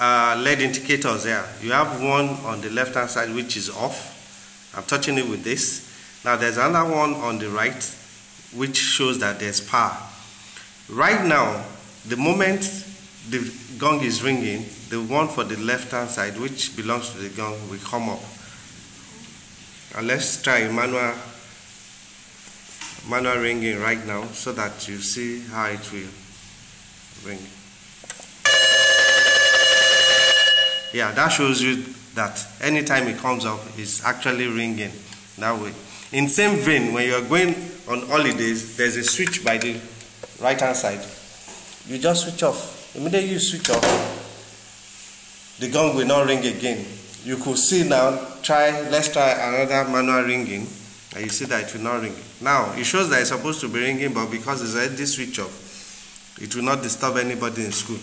uh, LED indicators there. You have one on the left hand side which is off. I'm touching it with this. Now there's another one on the right which shows that there's power. Right now, the moment the gong is ringing, the one for the left hand side which belongs to the gong will come up. And let's try manual manual ringing right now so that you see how it will ring. Yeah, that shows you that anytime it comes up, it's actually ringing that way. In same vein, when you're going on holidays, there's a switch by the right hand side. You just switch off. Immediately you switch off, the gong will not ring again. You could see now, try, let's try another manual ringing, and you see that it will not ring. Now, it shows that it's supposed to be ringing, but because it's already switch off, it will not disturb anybody in school.